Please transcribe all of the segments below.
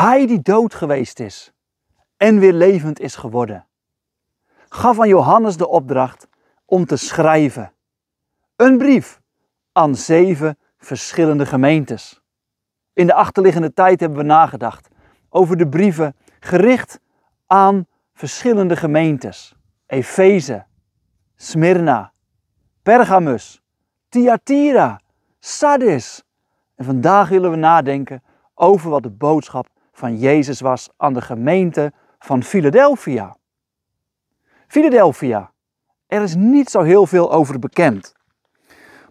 Hij die dood geweest is en weer levend is geworden, gaf aan Johannes de opdracht om te schrijven. Een brief aan zeven verschillende gemeentes. In de achterliggende tijd hebben we nagedacht over de brieven gericht aan verschillende gemeentes. Efeze, Smyrna, Pergamus, Thyatira, Sardis. En vandaag willen we nadenken over wat de boodschap van Jezus was aan de gemeente van Philadelphia. Philadelphia, er is niet zo heel veel over bekend.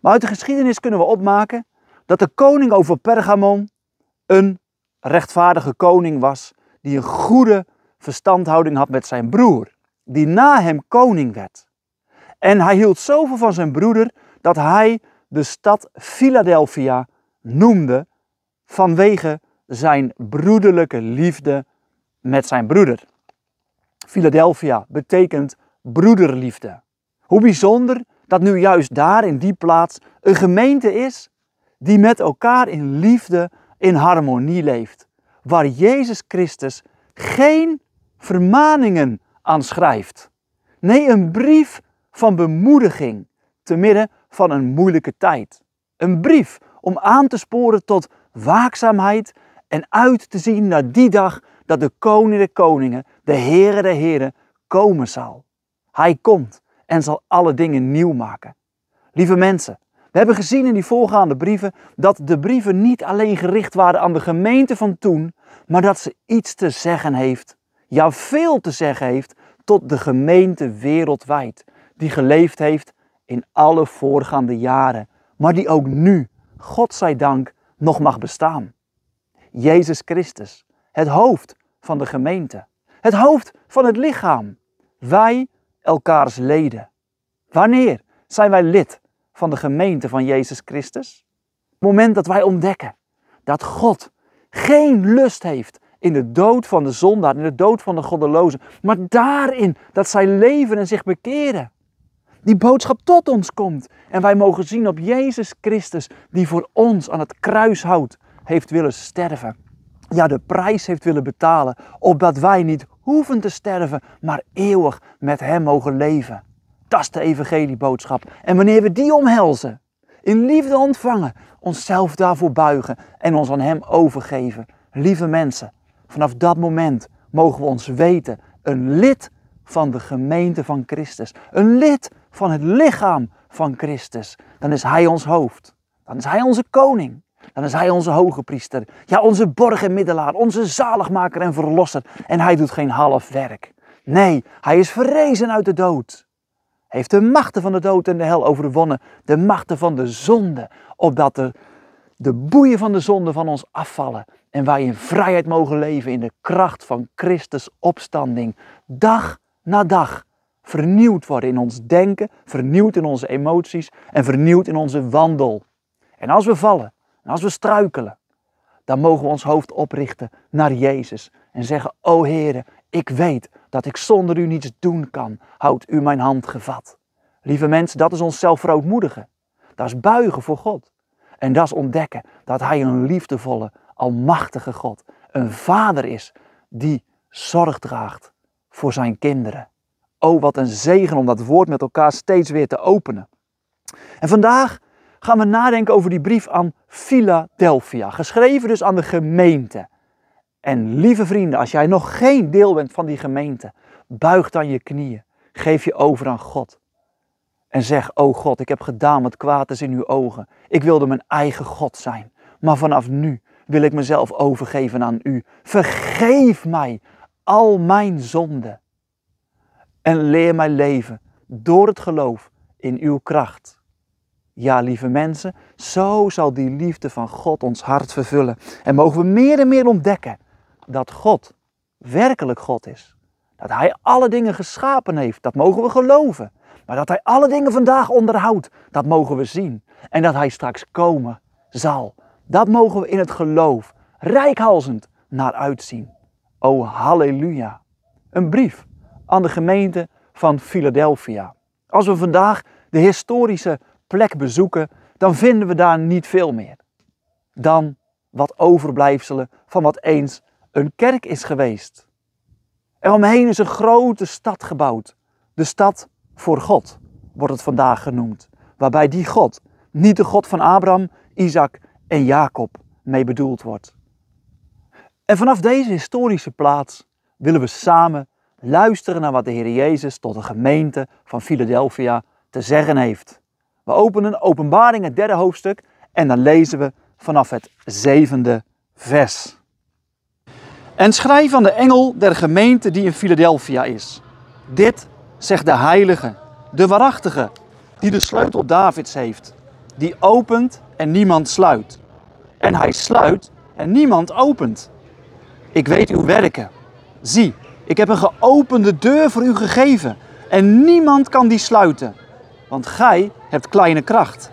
Maar uit de geschiedenis kunnen we opmaken dat de koning over Pergamon een rechtvaardige koning was die een goede verstandhouding had met zijn broer, die na hem koning werd. En hij hield zoveel van zijn broeder dat hij de stad Philadelphia noemde vanwege zijn broederlijke liefde met zijn broeder. Philadelphia betekent broederliefde. Hoe bijzonder dat nu juist daar in die plaats een gemeente is die met elkaar in liefde, in harmonie leeft. Waar Jezus Christus geen vermaningen aan schrijft. Nee, een brief van bemoediging te midden van een moeilijke tijd. Een brief om aan te sporen tot waakzaamheid en uit te zien naar die dag dat de koning der koningen, de Heere der heren, komen zal. Hij komt en zal alle dingen nieuw maken. Lieve mensen, we hebben gezien in die voorgaande brieven dat de brieven niet alleen gericht waren aan de gemeente van toen, maar dat ze iets te zeggen heeft, ja veel te zeggen heeft, tot de gemeente wereldwijd, die geleefd heeft in alle voorgaande jaren, maar die ook nu, God zij dank, nog mag bestaan. Jezus Christus, het hoofd van de gemeente, het hoofd van het lichaam. Wij elkaars leden. Wanneer zijn wij lid van de gemeente van Jezus Christus? Het moment dat wij ontdekken dat God geen lust heeft in de dood van de zondaar, in de dood van de goddeloze, maar daarin dat zij leven en zich bekeren. Die boodschap tot ons komt en wij mogen zien op Jezus Christus die voor ons aan het kruishout heeft willen sterven. Ja, de prijs heeft willen betalen, opdat wij niet hoeven te sterven, maar eeuwig met Hem mogen leven. Dat is de evangelieboodschap. En wanneer we die omhelzen, in liefde ontvangen, onszelf daarvoor buigen en ons aan Hem overgeven. Lieve mensen, vanaf dat moment mogen we ons weten een lid van de gemeente van Christus. Een lid van het lichaam van Christus. Dan is Hij ons hoofd. Dan is Hij onze koning. Dan is Hij onze hoge priester. Ja, onze borg en middelaar, onze zaligmaker en verlosser. En Hij doet geen half werk. Nee, Hij is verrezen uit de dood. Hij heeft de machten van de dood en de hel overwonnen. De machten van de zonde. Opdat de, de boeien van de zonde van ons afvallen. En wij in vrijheid mogen leven in de kracht van Christus opstanding. Dag na dag vernieuwd worden in ons denken, vernieuwd in onze emoties en vernieuwd in onze wandel. En als we vallen, en als we struikelen, dan mogen we ons hoofd oprichten naar Jezus en zeggen: O Heere, ik weet dat ik zonder u niets doen kan. Houd u mijn hand gevat. Lieve mensen, dat is onszelf verootmoedigen. Dat is buigen voor God. En dat is ontdekken dat Hij een liefdevolle, almachtige God, een vader is die zorg draagt voor zijn kinderen. Oh, wat een zegen om dat woord met elkaar steeds weer te openen. En vandaag gaan we nadenken over die brief aan Philadelphia, geschreven dus aan de gemeente. En lieve vrienden, als jij nog geen deel bent van die gemeente, buig dan je knieën, geef je over aan God. En zeg, oh God, ik heb gedaan wat kwaad is in uw ogen. Ik wilde mijn eigen God zijn. Maar vanaf nu wil ik mezelf overgeven aan u. Vergeef mij al mijn zonden. En leer mij leven door het geloof in uw kracht. Ja, lieve mensen, zo zal die liefde van God ons hart vervullen. En mogen we meer en meer ontdekken dat God werkelijk God is. Dat Hij alle dingen geschapen heeft, dat mogen we geloven. Maar dat Hij alle dingen vandaag onderhoudt, dat mogen we zien. En dat Hij straks komen zal, dat mogen we in het geloof rijkhalzend naar uitzien. O halleluja. Een brief aan de gemeente van Philadelphia. Als we vandaag de historische plek bezoeken, dan vinden we daar niet veel meer dan wat overblijfselen van wat eens een kerk is geweest. Er omheen is een grote stad gebouwd. De stad voor God wordt het vandaag genoemd. Waarbij die God niet de God van Abraham, Isaac en Jacob mee bedoeld wordt. En vanaf deze historische plaats willen we samen luisteren naar wat de Heer Jezus tot de gemeente van Philadelphia te zeggen heeft. We openen Openbaring, het derde hoofdstuk, en dan lezen we vanaf het zevende vers. En schrijf aan de engel der gemeente die in Philadelphia is. Dit zegt de heilige, de waarachtige, die de sleutel Davids heeft, die opent en niemand sluit. En hij sluit en niemand opent. Ik weet uw werken. Zie, ik heb een geopende deur voor u gegeven en niemand kan die sluiten. Want gij hebt kleine kracht.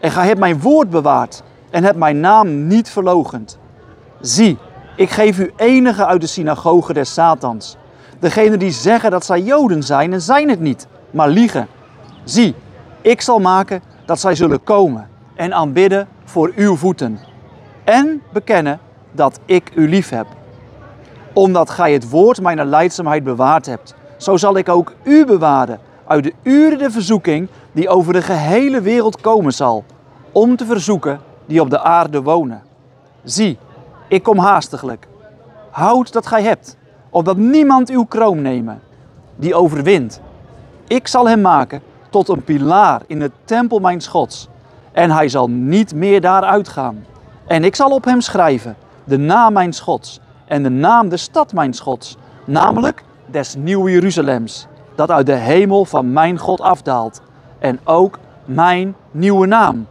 En gij hebt mijn woord bewaard en hebt mijn naam niet verlogend. Zie, ik geef u enige uit de synagoge des Satans. Degene die zeggen dat zij Joden zijn en zijn het niet, maar liegen. Zie, ik zal maken dat zij zullen komen en aanbidden voor uw voeten. En bekennen dat ik u lief heb. Omdat gij het woord mijner leidzaamheid bewaard hebt, zo zal ik ook u bewaren uit de uren de verzoeking die over de gehele wereld komen zal, om te verzoeken die op de aarde wonen. Zie, ik kom haastiglijk. Houd dat gij hebt, opdat niemand uw kroon nemen. Die overwint. Ik zal hem maken tot een pilaar in de tempel mijns Gods. En hij zal niet meer daaruit gaan. En ik zal op hem schrijven de naam mijns Gods en de naam de stad mijns Gods, namelijk des nieuw Jeruzalems, dat uit de hemel van mijn God afdaalt. En ook mijn nieuwe naam.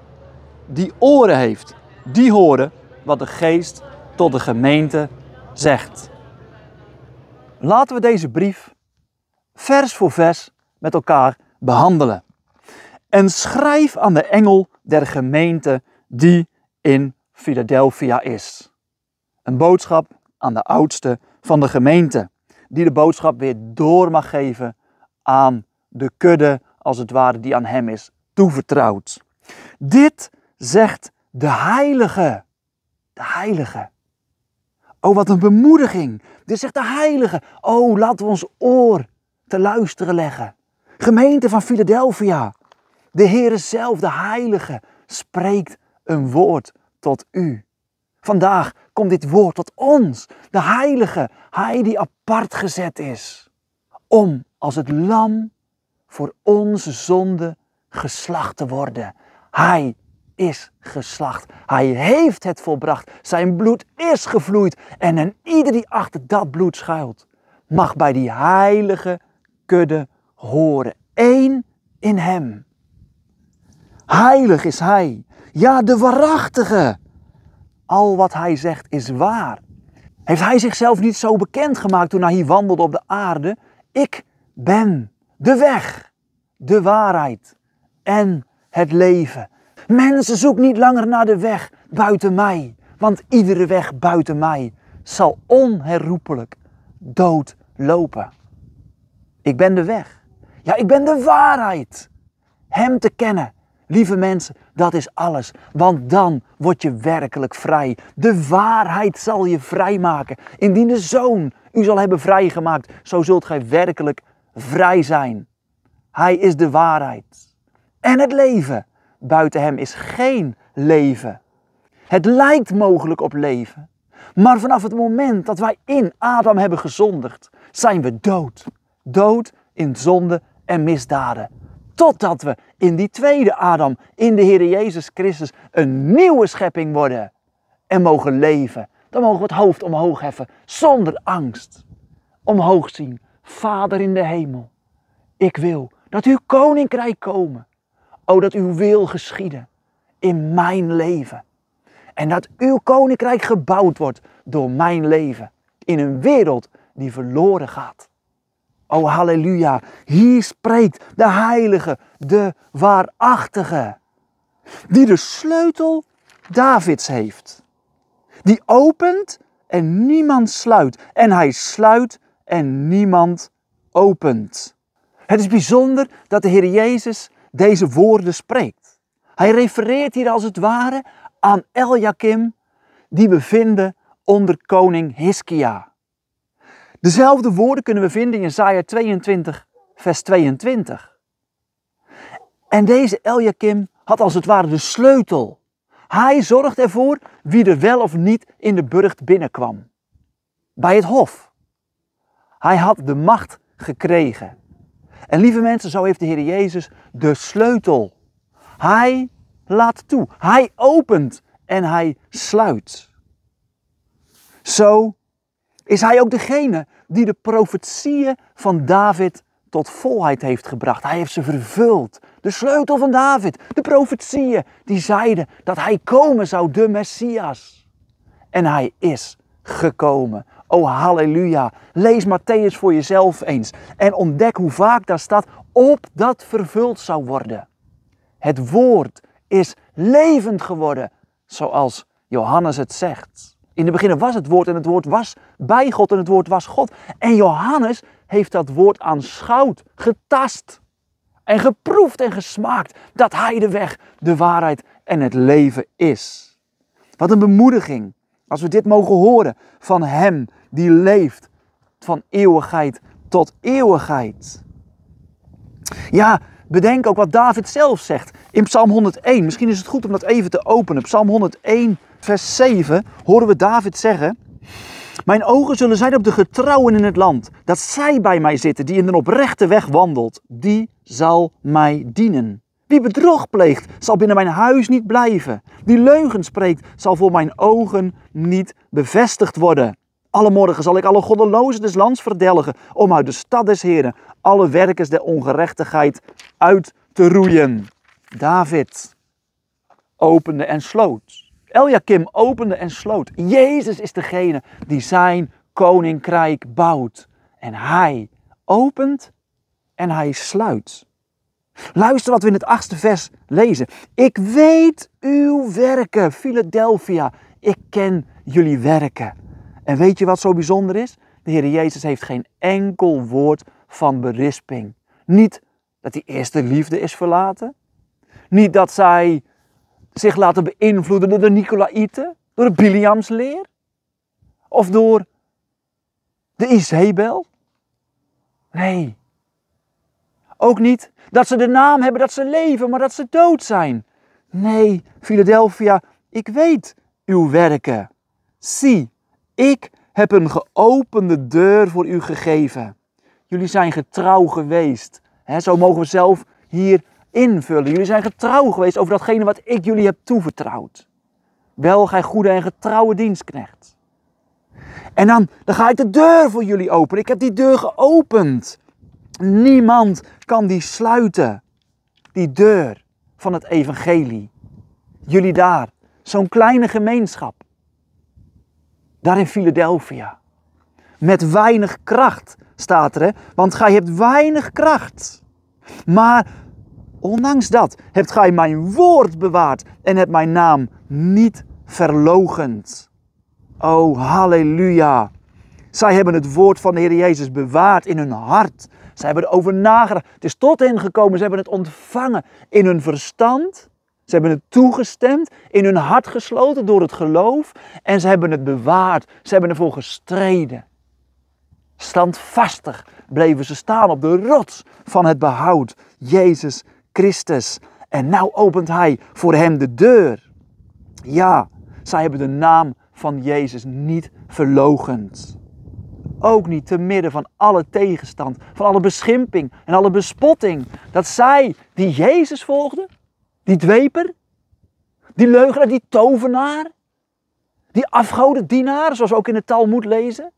Die oren heeft, die horen wat de geest tot de gemeente zegt. Laten we deze brief vers voor vers met elkaar behandelen. En schrijf aan de engel der gemeente die in Philadelphia is. Een boodschap aan de oudste van de gemeente, die de boodschap weer door mag geven aan de kudde, als het ware, die aan hem is toevertrouwd. Dit zegt de Heilige. De Heilige. Oh, wat een bemoediging. Dit zegt de Heilige. Oh, laten we ons oor te luisteren leggen. Gemeente van Philadelphia. De Heere zelf, de Heilige, spreekt een woord tot u. Vandaag komt dit woord tot ons, de Heilige, Hij die apart gezet is, om als het lam voor onze zonde geslacht te worden. Hij is geslacht. Hij heeft het volbracht. Zijn bloed is gevloeid. En ieder die achter dat bloed schuilt, mag bij die heilige kudde horen. Eén in hem. Heilig is hij. Ja, de waarachtige. Al wat hij zegt is waar. Heeft hij zichzelf niet zo bekend gemaakt toen hij hier wandelde op de aarde? Ik ben de weg, de waarheid en het leven. Mensen, zoek niet langer naar de weg buiten mij, want iedere weg buiten mij zal onherroepelijk dood lopen. Ik ben de weg. Ja, ik ben de waarheid. Hem te kennen, lieve mensen, dat is alles. Want dan word je werkelijk vrij. De waarheid zal je vrijmaken. Indien de Zoon u zal hebben vrijgemaakt, zo zult gij werkelijk vrij zijn. Hij is de waarheid. En het leven. Buiten hem is geen leven. Het lijkt mogelijk op leven. Maar vanaf het moment dat wij in Adam hebben gezondigd, zijn we dood. Dood in zonde en misdaden. Totdat we in die tweede Adam, in de Heer Jezus Christus, een nieuwe schepping worden. En mogen leven. Dan mogen we het hoofd omhoog heffen, zonder angst. Omhoog zien, Vader in de hemel. Ik wil dat uw koninkrijk komen. O, dat uw wil geschieden in mijn leven. En dat uw koninkrijk gebouwd wordt door mijn leven. In een wereld die verloren gaat. O halleluja, hier spreekt de heilige, de waarachtige. Die de sleutel Davids heeft. Die opent en niemand sluit. En hij sluit en niemand opent. Het is bijzonder dat de Heer Jezus deze woorden spreekt. Hij refereert hier als het ware aan Eljakim, die we vinden onder koning Hiskia. Dezelfde woorden kunnen we vinden in Isaiah 22, vers 22. En deze Eliakim had als het ware de sleutel. Hij zorgde ervoor wie er wel of niet in de burcht binnenkwam. Bij het hof. Hij had de macht gekregen. En lieve mensen, zo heeft de Heer Jezus de sleutel. Hij laat toe, hij opent en hij sluit. Zo is hij ook degene die de profetieën van David tot volheid heeft gebracht. Hij heeft ze vervuld. De sleutel van David, de profetieën die zeiden dat hij komen zou, de Messias. En hij is gekomen. Oh halleluja. Lees Matthäus voor jezelf eens en ontdek hoe vaak daar staat opdat vervuld zou worden. Het woord is levend geworden, zoals Johannes het zegt. In het begin was het woord en het woord was bij God en het woord was God. En Johannes heeft dat woord aanschouwd, getast en geproefd en gesmaakt dat hij de weg, de waarheid en het leven is. Wat een bemoediging als we dit mogen horen van Hem die leeft van eeuwigheid tot eeuwigheid. Ja, bedenk ook wat David zelf zegt in Psalm 101. Misschien is het goed om dat even te openen. Psalm 101, vers 7 horen we David zeggen. Mijn ogen zullen zijn op de getrouwen in het land, dat zij bij mij zitten, die in een oprechte weg wandelt, die zal mij dienen. Wie bedrog pleegt, zal binnen mijn huis niet blijven. Wie leugen spreekt, zal voor mijn ogen niet bevestigd worden. Alle morgen zal ik alle goddelozen des lands verdelgen, om uit de stad des Heren alle werkers der ongerechtigheid uit te roeien. David opende en sloot. Eliakim opende en sloot. Jezus is degene die zijn koninkrijk bouwt. En hij opent en hij sluit. Luister wat we in het achtste vers lezen. Ik weet uw werken, Philadelphia. Ik ken jullie werken. En weet je wat zo bijzonder is? De Heer Jezus heeft geen enkel woord van berisping. Niet dat die eerste liefde is verlaten. Niet dat zij zich laten beïnvloeden door de Nicolaïten, door de Biliamsleer of door de Isabel. Nee. Ook niet dat ze de naam hebben dat ze leven, maar dat ze dood zijn. Nee, Philadelphia, ik weet uw werken. Zie, ik heb een geopende deur voor u gegeven. Jullie zijn getrouw geweest. zo mogen we zelf hier invullen. Jullie zijn getrouw geweest over datgene wat ik jullie heb toevertrouwd. Wel, gij goede en getrouwe dienstknecht. En dan, dan ga ik de deur voor jullie openen. Ik heb die deur geopend. Niemand kan die sluiten. Die deur van het evangelie. Jullie daar, zo'n kleine gemeenschap. Daar in Philadelphia. Met weinig kracht staat er, hè? want gij hebt weinig kracht. Maar Ondanks dat hebt gij mijn woord bewaard en hebt mijn naam niet verlogend. Oh, halleluja. Zij hebben het woord van de Heer Jezus bewaard in hun hart. Zij hebben erover nagedacht. Het is tot hen gekomen. Ze hebben het ontvangen in hun verstand. Ze hebben het toegestemd, in hun hart gesloten door het geloof. En ze hebben het bewaard. Ze hebben ervoor gestreden. Standvastig bleven ze staan op de rots van het behoud. Jezus Christus. En nou opent hij voor hem de deur. Ja, zij hebben de naam van Jezus niet verlogend. Ook niet te midden van alle tegenstand, van alle beschimping en alle bespotting. Dat zij die Jezus volgden, dweper, die leugenaar, die tovenaar, die afgodendienaar, zoals we ook in het Talmud lezen.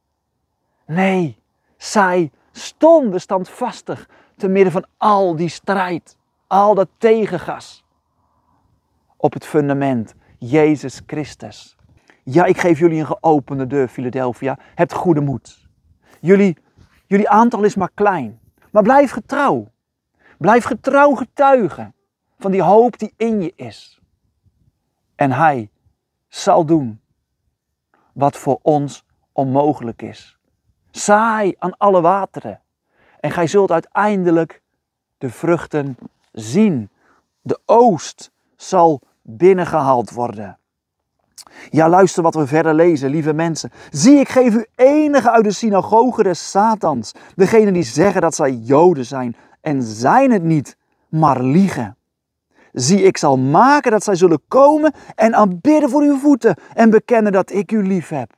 Nee, zij stonden standvastig te midden van al die strijd. Al dat tegengas op het fundament Jezus Christus. Ja, ik geef jullie een geopende deur, Philadelphia. Hebt goede moed. Jullie, jullie aantal is maar klein. Maar blijf getrouw. Blijf getrouw getuigen van die hoop die in je is. En Hij zal doen wat voor ons onmogelijk is. Saai aan alle wateren. En gij zult uiteindelijk de vruchten zien. De oost zal binnengehaald worden. Ja, luister wat we verder lezen, lieve mensen. Zie, ik geef u enige uit de synagoge des Satans. Degene die zeggen dat zij Joden zijn en zijn het niet, maar liegen. Zie, ik zal maken dat zij zullen komen en aanbidden voor uw voeten en bekennen dat ik u lief heb.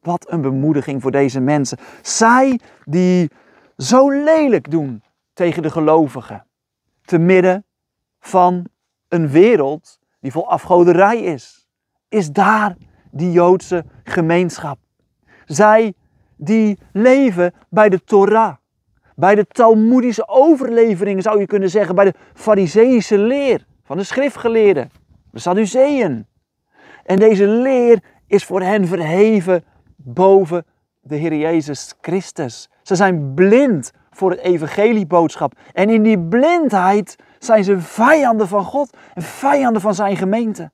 Wat een bemoediging voor deze mensen. Zij die zo lelijk doen tegen de gelovigen. Te midden van een wereld die vol afgoderij is. Is daar die Joodse gemeenschap. Zij die leven bij de Torah. Bij de Talmoedische overleveringen zou je kunnen zeggen. Bij de Fariseïsche leer van de schriftgeleerden. De Sadduceeën. En deze leer is voor hen verheven boven de Heer Jezus Christus. Ze zijn blind voor het evangelieboodschap. En in die blindheid zijn ze vijanden van God en vijanden van zijn gemeente.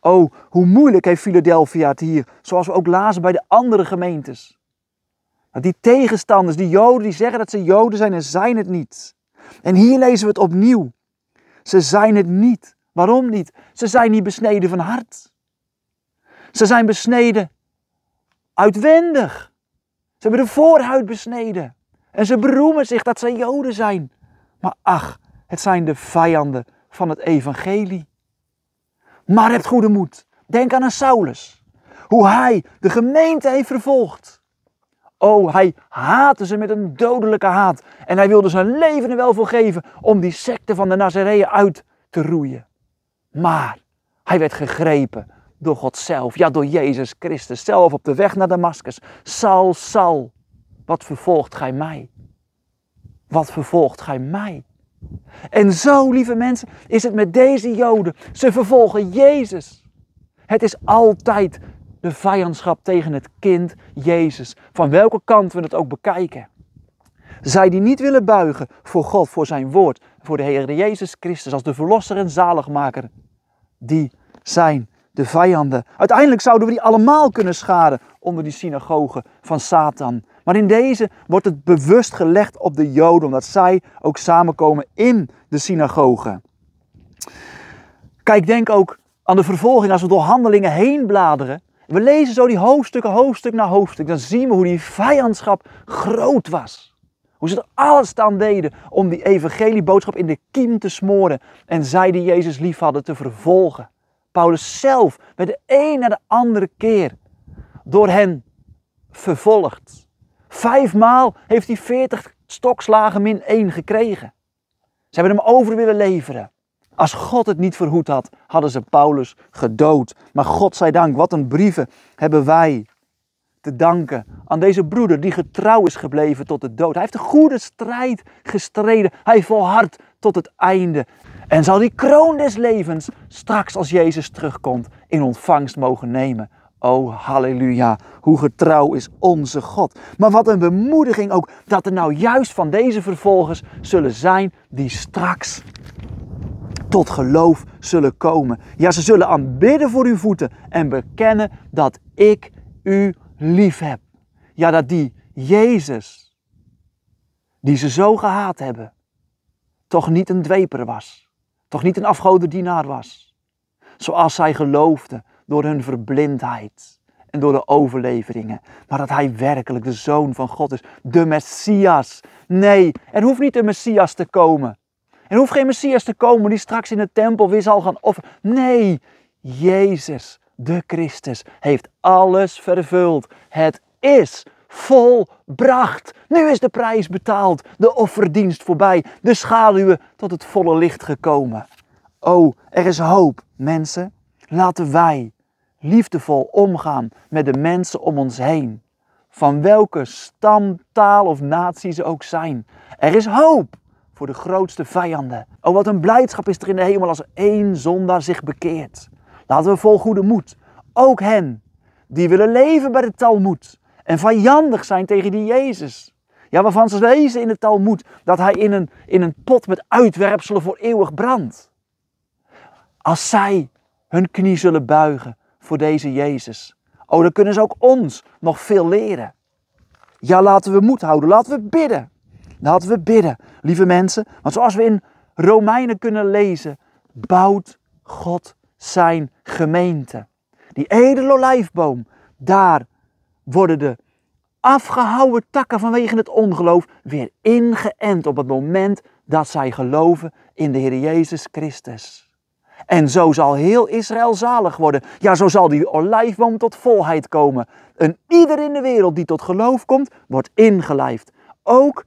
Oh, hoe moeilijk heeft Philadelphia het hier, zoals we ook lazen bij de andere gemeentes. Die tegenstanders, die Joden, die zeggen dat ze Joden zijn en zijn het niet. En hier lezen we het opnieuw. Ze zijn het niet. Waarom niet? Ze zijn niet besneden van hart. Ze zijn besneden uitwendig. Ze hebben de voorhuid besneden. En ze beroemen zich dat zij Joden zijn. Maar ach, het zijn de vijanden van het evangelie. Maar hebt goede moed. Denk aan een Saulus. Hoe hij de gemeente heeft vervolgd. Oh, hij haatte ze met een dodelijke haat. En hij wilde zijn leven er wel voor geven om die secte van de Nazareeën uit te roeien. Maar hij werd gegrepen door God zelf. Ja, door Jezus Christus zelf op de weg naar Damascus. Sal, Sal, wat vervolgt gij mij? Wat vervolgt gij mij? En zo, lieve mensen, is het met deze Joden. Ze vervolgen Jezus. Het is altijd de vijandschap tegen het kind Jezus, van welke kant we het ook bekijken. Zij die niet willen buigen voor God, voor zijn woord, voor de Heer Jezus Christus als de verlosser en zaligmaker, die zijn de vijanden. Uiteindelijk zouden we die allemaal kunnen schaden onder die synagoge van Satan. Maar in deze wordt het bewust gelegd op de Joden, omdat zij ook samenkomen in de synagoge. Kijk, denk ook aan de vervolging als we door handelingen heen bladeren. We lezen zo die hoofdstukken, hoofdstuk na hoofdstuk. Dan zien we hoe die vijandschap groot was. Hoe ze er alles aan deden om die evangelieboodschap in de kiem te smoren. En zij die Jezus lief hadden te vervolgen. Paulus zelf werd de een na de andere keer door hen vervolgd. Vijfmaal heeft hij veertig stokslagen min één gekregen. Ze hebben hem over willen leveren. Als God het niet verhoed had, hadden ze Paulus gedood. Maar God zij dank, wat een brieven hebben wij te danken aan deze broeder die getrouw is gebleven tot de dood. Hij heeft een goede strijd gestreden. Hij volhardt tot het einde. En zal die kroon des levens straks als Jezus terugkomt in ontvangst mogen nemen. Oh, halleluja, hoe getrouw is onze God. Maar wat een bemoediging ook dat er nou juist van deze vervolgers zullen zijn die straks tot geloof zullen komen. Ja, ze zullen aanbidden voor uw voeten en bekennen dat ik u lief heb. Ja, dat die Jezus, die ze zo gehaat hebben, toch niet een dweper was. Toch niet een afgodendienaar was. Zoals zij geloofden door hun verblindheid en door de overleveringen. Maar dat hij werkelijk de Zoon van God is, de Messias. Nee, er hoeft niet een Messias te komen. Er hoeft geen Messias te komen die straks in de tempel weer zal gaan offeren. Nee, Jezus, de Christus, heeft alles vervuld. Het is volbracht. Nu is de prijs betaald, de offerdienst voorbij, de schaduwen tot het volle licht gekomen. Oh, er is hoop, mensen. Laten wij liefdevol omgaan met de mensen om ons heen. Van welke stam, taal of natie ze ook zijn. Er is hoop voor de grootste vijanden. Oh, wat een blijdschap is er in de hemel als één zondaar zich bekeert. Laten we vol goede moed, ook hen die willen leven bij de Talmud en vijandig zijn tegen die Jezus. Ja, waarvan ze lezen in de Talmud dat hij in een, in een pot met uitwerpselen voor eeuwig brandt. Als zij hun knie zullen buigen voor deze Jezus. Oh, dan kunnen ze ook ons nog veel leren. Ja, laten we moed houden. Laten we bidden. Laten we bidden, lieve mensen. Want zoals we in Romeinen kunnen lezen, bouwt God zijn gemeente. Die edele olijfboom, daar worden de afgehouwen takken vanwege het ongeloof weer ingeënt op het moment dat zij geloven in de Heer Jezus Christus. En zo zal heel Israël zalig worden. Ja, zo zal die olijfboom tot volheid komen. En ieder in de wereld die tot geloof komt, wordt ingelijfd. Ook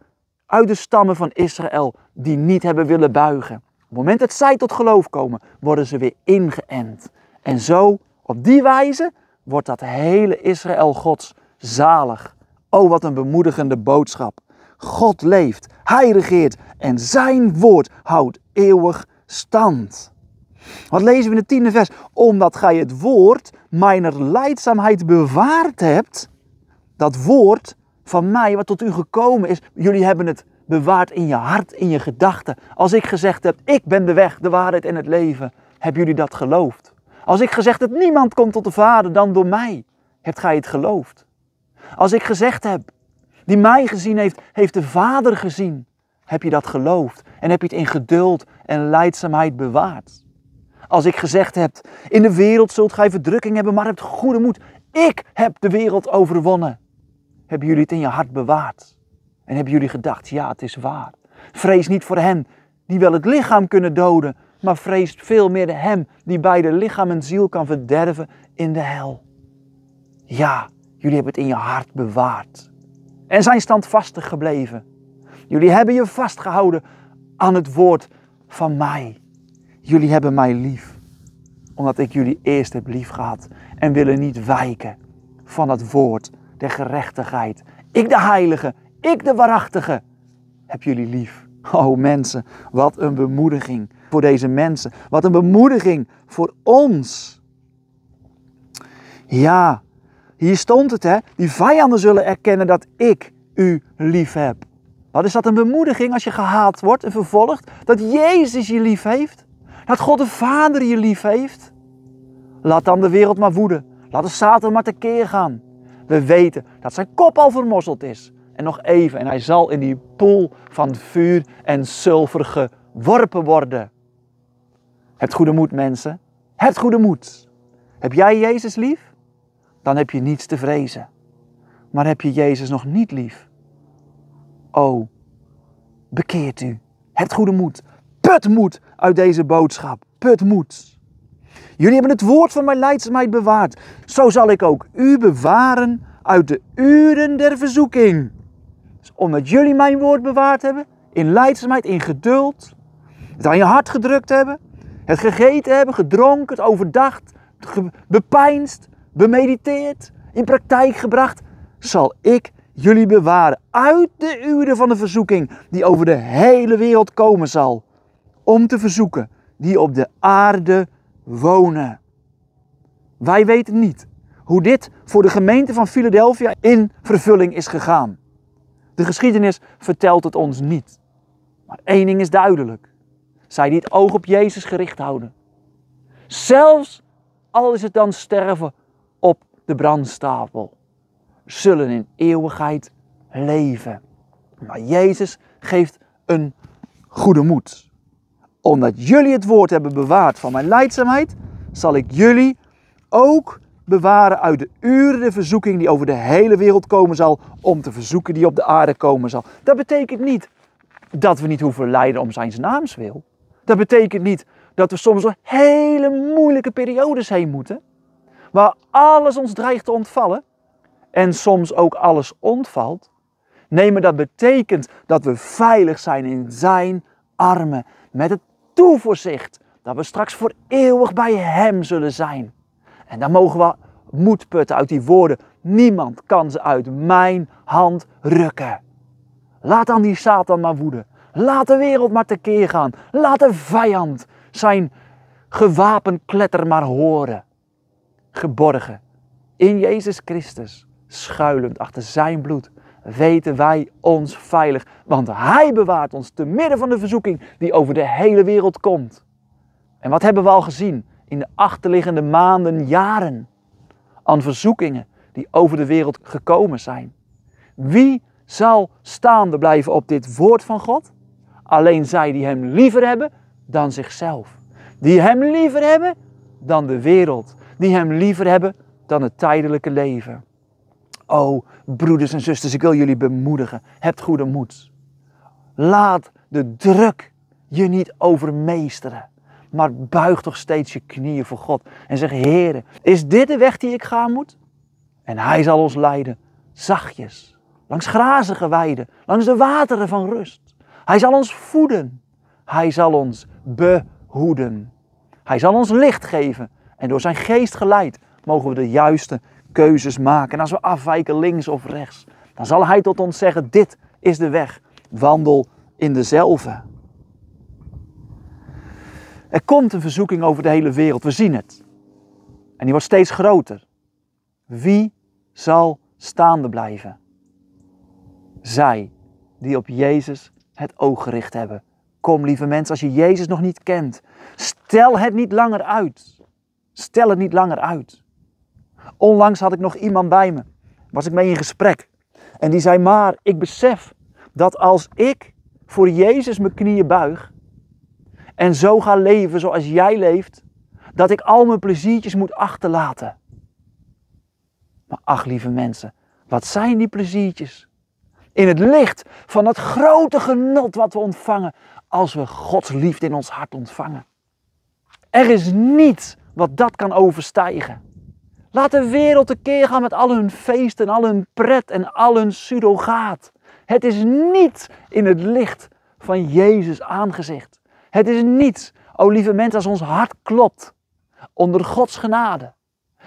uit de stammen van Israël die niet hebben willen buigen. Op het moment dat zij tot geloof komen, worden ze weer ingeënt. En zo, op die wijze, wordt dat hele Israël Gods zalig. Oh, wat een bemoedigende boodschap. God leeft, Hij regeert en Zijn woord houdt eeuwig stand. Wat lezen we in het tiende vers? Omdat gij het woord mijner leidzaamheid bewaard hebt. Dat woord van mij, wat tot u gekomen is, jullie hebben het bewaard in je hart, in je gedachten. Als ik gezegd heb, ik ben de weg, de waarheid en het leven, hebben jullie dat geloofd? Als ik gezegd heb, niemand komt tot de Vader dan door mij, hebt gij het geloofd? Als ik gezegd heb, die mij gezien heeft, heeft de Vader gezien, heb je dat geloofd en heb je het in geduld en leidzaamheid bewaard? Als ik gezegd heb, in de wereld zult gij verdrukking hebben, maar hebt goede moed. Ik heb de wereld overwonnen. Hebben jullie het in je hart bewaard? En hebben jullie gedacht, ja, het is waar. Vrees niet voor hen die wel het lichaam kunnen doden, maar vrees veel meer de hem die beide lichaam en ziel kan verderven in de hel. Ja, jullie hebben het in je hart bewaard en zijn standvastig gebleven. Jullie hebben je vastgehouden aan het woord van mij. Jullie hebben mij lief, omdat ik jullie eerst heb lief gehad en willen niet wijken van het woord der gerechtigheid. Ik de heilige, ik de waarachtige, heb jullie lief. Oh mensen, wat een bemoediging voor deze mensen. Wat een bemoediging voor ons. Ja, hier stond het hè, die vijanden zullen erkennen dat ik u lief heb. Wat is dat een bemoediging als je gehaat wordt en vervolgd? Dat Jezus je lief heeft? Dat God de Vader je lief heeft? Laat dan de wereld maar woeden. Laat de Satan maar tekeer gaan. We weten dat zijn kop al vermozzeld is. En nog even, en hij zal in die poel van vuur en zilver geworpen worden. Heb goede moed, mensen. Heb goede moed. Heb jij Jezus lief? Dan heb je niets te vrezen. Maar heb je Jezus nog niet lief? Oh, bekeert u. Heb goede moed. Put moed uit deze boodschap. Put moed. Jullie hebben het woord van mijn leidzaamheid bewaard. Zo zal ik ook u bewaren uit de uren der verzoeking. Dus omdat jullie mijn woord bewaard hebben, in leidzaamheid, in geduld, het aan je hart gedrukt hebben, het gegeten hebben, gedronken, het overdacht, bepeinst, bemediteerd, in praktijk gebracht, zal ik jullie bewaren uit de uren van de verzoeking die over de hele wereld komen zal, om te verzoeken die op de aarde wonen. Wij weten niet hoe dit voor de gemeente van Philadelphia in vervulling is gegaan. De geschiedenis vertelt het ons niet. Maar één ding is duidelijk. Zij die het oog op Jezus gericht houden. Zelfs al is het dan sterven op de brandstapel, zullen in eeuwigheid leven. Maar Jezus geeft een goede moed. Omdat jullie het woord hebben bewaard van mijn leidzaamheid, zal ik jullie ook bewaren uit de uren de verzoeking die over de hele wereld komen zal, om te verzoeken die op de aarde komen zal. Dat betekent niet dat we niet hoeven lijden om zijn naams wil. Dat betekent niet dat we soms door hele moeilijke periodes heen moeten, waar alles ons dreigt te ontvallen en soms ook alles ontvalt. Nee, maar dat betekent dat we veilig zijn in zijn armen, met het toevoorzicht dat we straks voor eeuwig bij hem zullen zijn. En dan mogen we moed putten uit die woorden. Niemand kan ze uit mijn hand rukken. Laat dan die Satan maar woeden. Laat de wereld maar tekeer gaan. Laat de vijand zijn gewapend kletter maar horen. Geborgen in Jezus Christus, schuilend achter zijn bloed, weten wij ons veilig. Want Hij bewaart ons te midden van de verzoeking die over de hele wereld komt. En wat hebben we al gezien in de achterliggende maanden, jaren? Aan verzoekingen die over de wereld gekomen zijn. Wie zal staande blijven op dit woord van God? Alleen zij die Hem liever hebben dan zichzelf. Die Hem liever hebben dan de wereld. die Hem liever hebben dan het tijdelijke leven. O, broeders en zusters, ik wil jullie bemoedigen. Hebt goede moed. Laat de druk je niet overmeesteren. Maar buig toch steeds je knieën voor God. En zeg, Heer, is dit de weg die ik gaan moet? En Hij zal ons leiden, zachtjes, langs grazige weiden, langs de wateren van rust. Hij zal ons voeden. Hij zal ons behoeden. Hij zal ons licht geven. En door zijn geest geleid mogen we de juiste keuzes maken. En als we afwijken links of rechts, dan zal Hij tot ons zeggen, dit is de weg. Wandel in dezelfde. Er komt een verzoeking over de hele wereld, we zien het. En die wordt steeds groter. Wie zal staande blijven? Zij die op Jezus het oog gericht hebben. Kom, lieve mensen, als je Jezus nog niet kent, stel het niet langer uit. Stel het niet langer uit. Onlangs had ik nog iemand bij me, was ik mee in gesprek. En die zei: Maar ik besef dat als ik voor Jezus mijn knieën buig, en zo ga leven zoals jij leeft, dat ik al mijn pleziertjes moet achterlaten. Maar ach, lieve mensen, wat zijn die pleziertjes? In het licht van dat grote genot wat we ontvangen als we Gods liefde in ons hart ontvangen. Er is niets wat dat kan overstijgen. Laat de wereld tekeer gaan met al hun feesten, al hun pret en al hun surrogaat. Het is niet in het licht van Jezus aangezicht. Het is niets, o lieve mensen, als ons hart klopt onder Gods genade.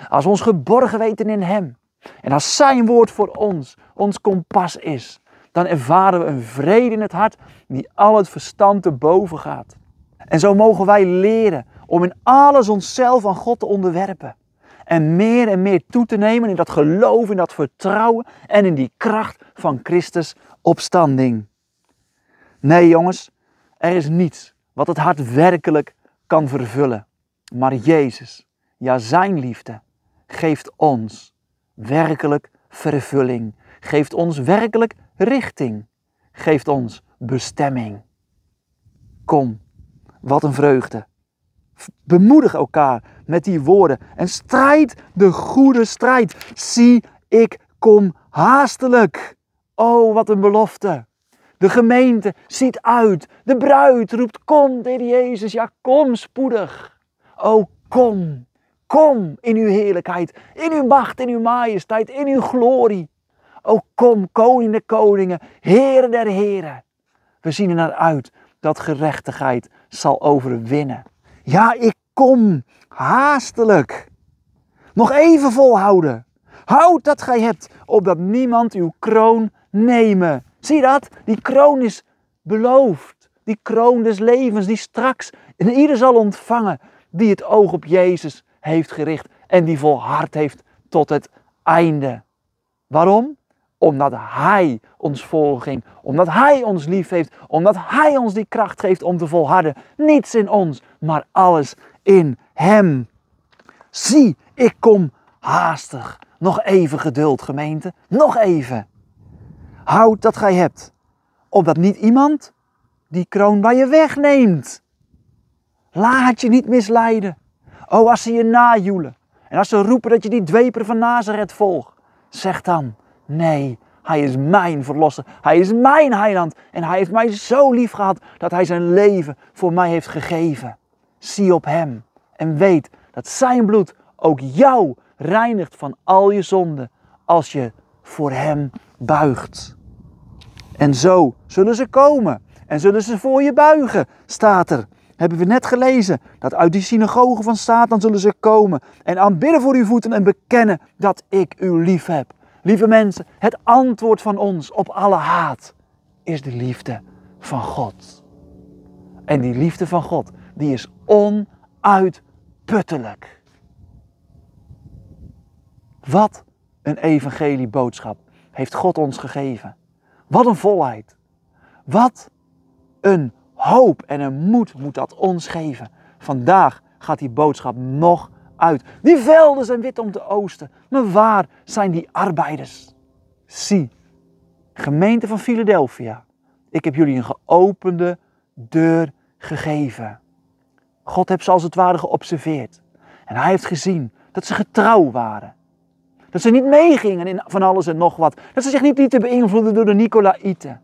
Als ons geborgen weten in Hem. En als Zijn woord voor ons ons kompas is, dan ervaren we een vrede in het hart die al het verstand te boven gaat. En zo mogen wij leren om in alles onszelf aan God te onderwerpen. En meer en meer toe te nemen in dat geloof, in dat vertrouwen en in die kracht van Christus opstanding. Nee jongens, er is niets wat het hart werkelijk kan vervullen. Maar Jezus, ja Zijn liefde, geeft ons werkelijk vervulling, geeft ons werkelijk richting, geeft ons bestemming. Kom, wat een vreugde. Bemoedig elkaar met die woorden en strijd de goede strijd. Zie, ik kom haastelijk. Oh, wat een belofte. De gemeente ziet uit. De bruid roept: Kom, Heer Jezus, ja, kom spoedig. O, kom, kom in uw heerlijkheid, in uw macht, in uw majesteit, in uw glorie. O, kom, koning der koningen, Heer der heren. We zien er naar uit dat gerechtigheid zal overwinnen. Ja, ik kom haastelijk. Nog even volhouden. Houd dat gij hebt, opdat niemand uw kroon nemen. Zie je dat? Die kroon is beloofd. Die kroon des levens, die straks en ieder zal ontvangen die het oog op Jezus heeft gericht en die volhard heeft tot het einde. Waarom? Omdat Hij ons volging, omdat Hij ons lief heeft, omdat Hij ons die kracht geeft om te volharden. Niets in ons, maar alles in Hem. Zie, ik kom haastig. Nog even geduld, gemeente. Nog even. Houd dat gij hebt, opdat niet iemand die kroon bij je wegneemt. Laat je niet misleiden. Oh, als ze je najoelen en als ze roepen dat je die dweper van Nazareth volgt, zeg dan, nee, hij is mijn verlosser, hij is mijn heiland en hij heeft mij zo lief gehad dat hij zijn leven voor mij heeft gegeven. Zie op hem en weet dat zijn bloed ook jou reinigt van al je zonden als je voor hem buigt. En zo zullen ze komen en zullen ze voor je buigen, staat er. Hebben we net gelezen dat uit die synagoge van Satan zullen ze komen en aanbidden voor uw voeten en bekennen dat ik u lief heb. Lieve mensen, het antwoord van ons op alle haat is de liefde van God. En die liefde van God, die is onuitputtelijk. Wat een evangelieboodschap heeft God ons gegeven. Wat een volheid. Wat een hoop en een moed moet dat ons geven. Vandaag gaat die boodschap nog uit. Die velden zijn wit om te oosten. Maar waar zijn die arbeiders? Zie, gemeente van Philadelphia. Ik heb jullie een geopende deur gegeven. God heeft ze als het ware geobserveerd. En hij heeft gezien Dat ze getrouw waren. Dat ze niet meegingen in van alles en nog wat. Dat ze zich niet lieten beïnvloeden door de Nicolaïten.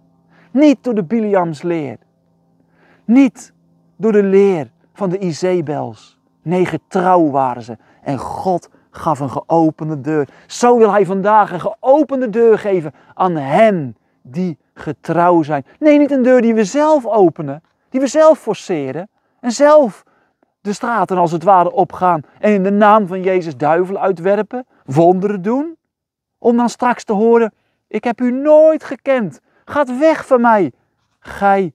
Niet door de Biliams leer. Niet door de leer van de Izebels. Nee, getrouw waren ze. En God gaf een geopende deur. Zo wil hij vandaag een geopende deur geven aan hen die getrouw zijn. Nee, niet een deur die we zelf openen, die we zelf forceren en zelf de straten als het ware opgaan en in de naam van Jezus duivel uitwerpen, wonderen doen, om dan straks te horen: Ik heb u nooit gekend, gaat weg van mij, gij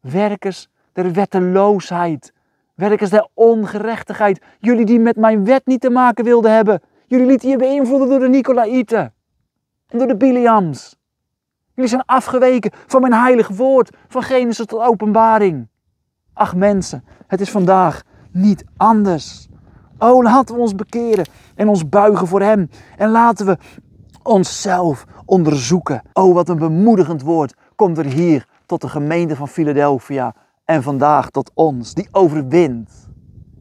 werkers der wetteloosheid Werkers der ongerechtigheid. Jullie die met mijn wet niet te maken wilden hebben. Jullie lieten je beïnvloeden door de Nicolaïten. En door de Biliams. Jullie zijn afgeweken van mijn heilige woord. Van Genesis tot openbaring. Ach mensen, het is vandaag niet anders. Oh, laten we ons bekeren en ons buigen voor Hem. En laten we onszelf onderzoeken. Oh, wat een bemoedigend woord komt er hier tot de gemeente van Philadelphia en vandaag tot ons, die overwint.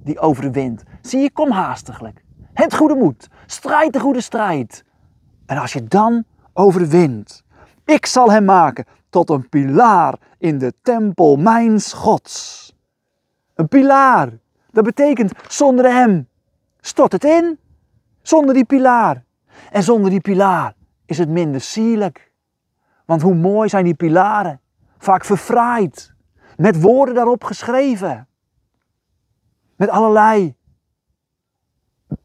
Die overwint. Zie je, kom haastiglijk. Het goede moed. Strijd de goede strijd. En als je dan overwint, ik zal hem maken tot een pilaar in de tempel mijns Gods. Een pilaar. Dat betekent zonder hem stort het in. Zonder die pilaar. En zonder die pilaar is het minder sierlijk. Want hoe mooi zijn die pilaren? Vaak verfraaid met woorden daarop geschreven. Met allerlei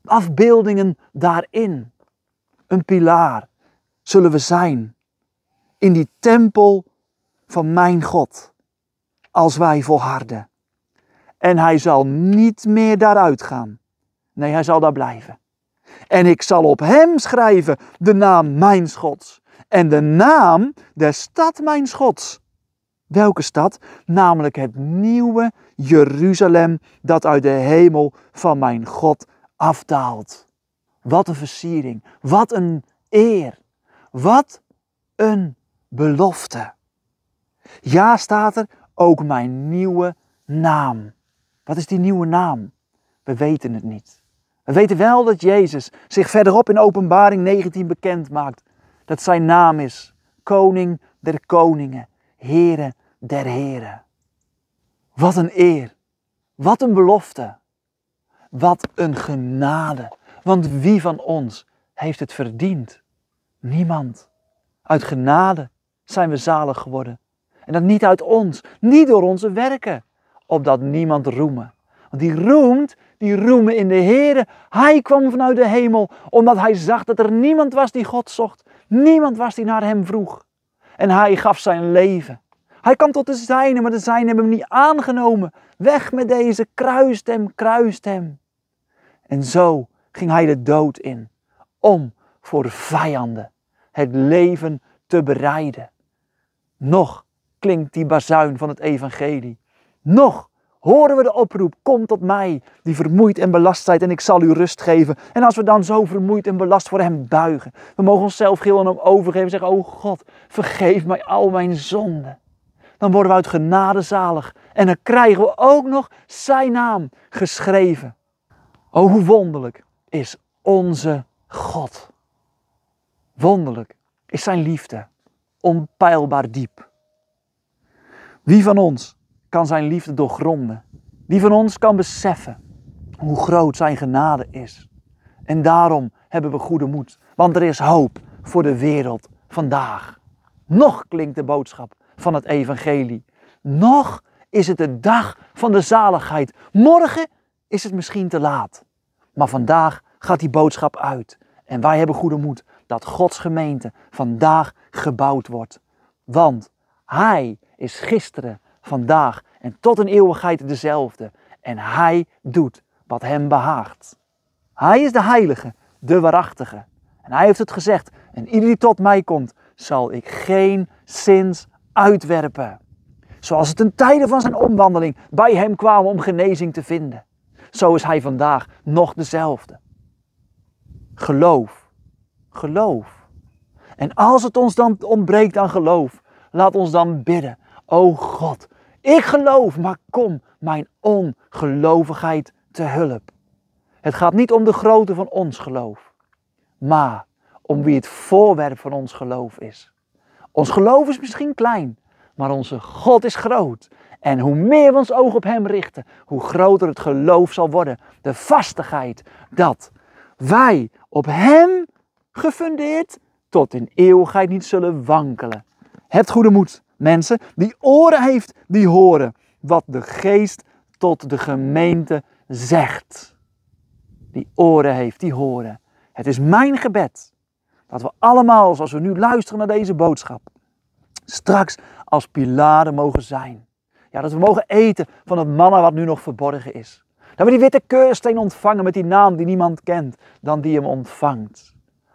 afbeeldingen daarin. Een pilaar zullen we zijn in die tempel van mijn God, als wij volharden. En hij zal niet meer daaruit gaan. Nee, hij zal daar blijven. En ik zal op hem schrijven de naam mijn Gods en de naam der stad mijn Gods Welke stad? Namelijk het nieuwe Jeruzalem dat uit de hemel van mijn God afdaalt. Wat een versiering, wat een eer, wat een belofte. Ja, staat er ook mijn nieuwe naam. Wat is die nieuwe naam? We weten het niet. We weten wel dat Jezus zich verderop in Openbaring 19 bekend maakt. Dat zijn naam is Koning der Koningen, Here der Heren. Wat een eer, wat een belofte, wat een genade. Want wie van ons heeft het verdiend? Niemand. Uit genade zijn we zalig geworden. En dat niet uit ons, niet door onze werken, opdat niemand roemen. Want die roemt, die roemen in de Heere. Hij kwam vanuit de hemel, omdat hij zag dat er niemand was die God zocht. Niemand was die naar hem vroeg. En hij gaf zijn leven hij kwam tot de zijnen, maar de zijnen hebben hem niet aangenomen. Weg met deze, kruist hem, kruist hem. En zo ging hij de dood in, om voor vijanden het leven te bereiden. Nog klinkt die bazuin van het evangelie. Nog horen we de oproep, kom tot mij, die vermoeid en belast zijt en ik zal u rust geven. En als we dan zo vermoeid en belast voor hem buigen, we mogen onszelf geel aan hem overgeven en zeggen, oh God, vergeef mij al mijn zonden dan worden we uit genade zalig. En dan krijgen we ook nog zijn naam geschreven. Oh, hoe wonderlijk is onze God. Wonderlijk is zijn liefde, onpeilbaar diep. Wie van ons kan zijn liefde doorgronden? Wie van ons kan beseffen hoe groot zijn genade is? En daarom hebben we goede moed, want er is hoop voor de wereld vandaag. Nog klinkt de boodschap van het evangelie. Nog is het de dag van de zaligheid. Morgen is het misschien te laat. Maar vandaag gaat die boodschap uit. En wij hebben goede moed dat Gods gemeente vandaag gebouwd wordt. Want Hij is gisteren, vandaag en tot een eeuwigheid dezelfde. En Hij doet wat Hem behaagt. Hij is de Heilige, de Waarachtige. En Hij heeft het gezegd. En ieder die tot mij komt, zal ik geen zins uitwerpen. Zoals het in tijden van zijn omwandeling bij hem kwamen om genezing te vinden. Zo is hij vandaag nog dezelfde. Geloof. Geloof. En als het ons dan ontbreekt aan geloof, laat ons dan bidden. O God, ik geloof, maar kom mijn ongelovigheid te hulp. Het gaat niet om de grootte van ons geloof, maar om wie het voorwerp van ons geloof is. Ons geloof is misschien klein, maar onze God is groot. En hoe meer we ons oog op Hem richten, hoe groter het geloof zal worden. De vastigheid dat wij op Hem gefundeerd tot in eeuwigheid niet zullen wankelen. Hebt goede moed, mensen. Die oren heeft, die horen wat de geest tot de gemeente zegt. Die oren heeft, die horen. Het is mijn gebed dat we allemaal, zoals we nu luisteren naar deze boodschap, straks als pilaren mogen zijn. Ja, dat we mogen eten van het manna wat nu nog verborgen is. Dat we die witte keursteen ontvangen met die naam die niemand kent dan die hem ontvangt.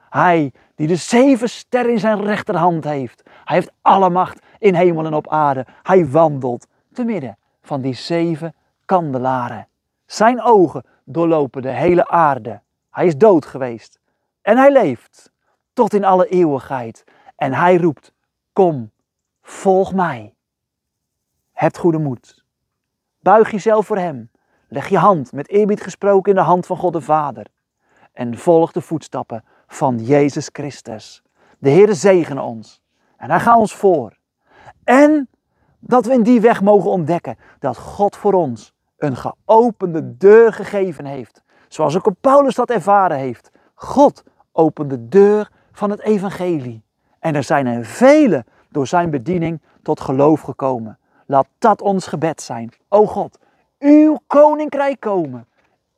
Hij die de zeven sterren in zijn rechterhand heeft. Hij heeft alle macht in hemel en op aarde. Hij wandelt te midden van die zeven kandelaren. Zijn ogen doorlopen de hele aarde. Hij is dood geweest. En hij leeft tot in alle eeuwigheid. En hij roept, kom, volg mij. Heb goede moed. Buig jezelf voor hem. Leg je hand met eerbied gesproken in de hand van God de Vader. En volg de voetstappen van Jezus Christus. De Heer zegene ons. En hij gaat ons voor. En dat we in die weg mogen ontdekken dat God voor ons een geopende deur gegeven heeft. Zoals ook Paulus dat ervaren heeft. God opent de deur van het evangelie. En er zijn er velen door zijn bediening tot geloof gekomen. Laat dat ons gebed zijn. O God, uw koninkrijk komen.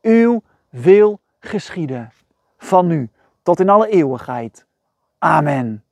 Uw wil geschieden. Van nu tot in alle eeuwigheid. Amen.